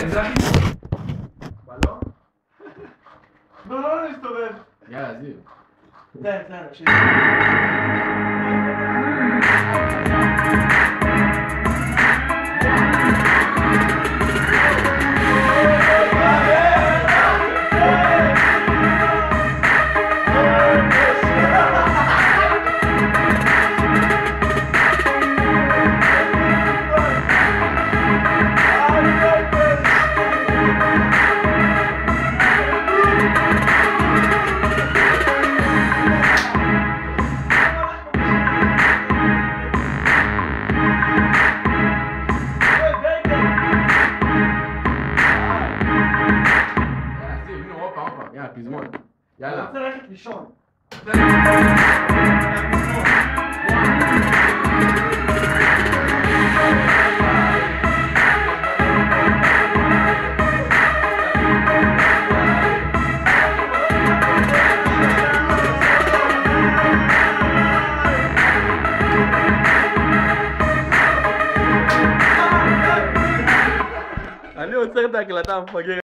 Entra. Balón. Balón esto ver. Ya, sí. Claro, claro, sí. הופה. יאללה, פזמון. אני יאללה. רוצה ללכת לישון. אני עוצר את ההקלטה המפגר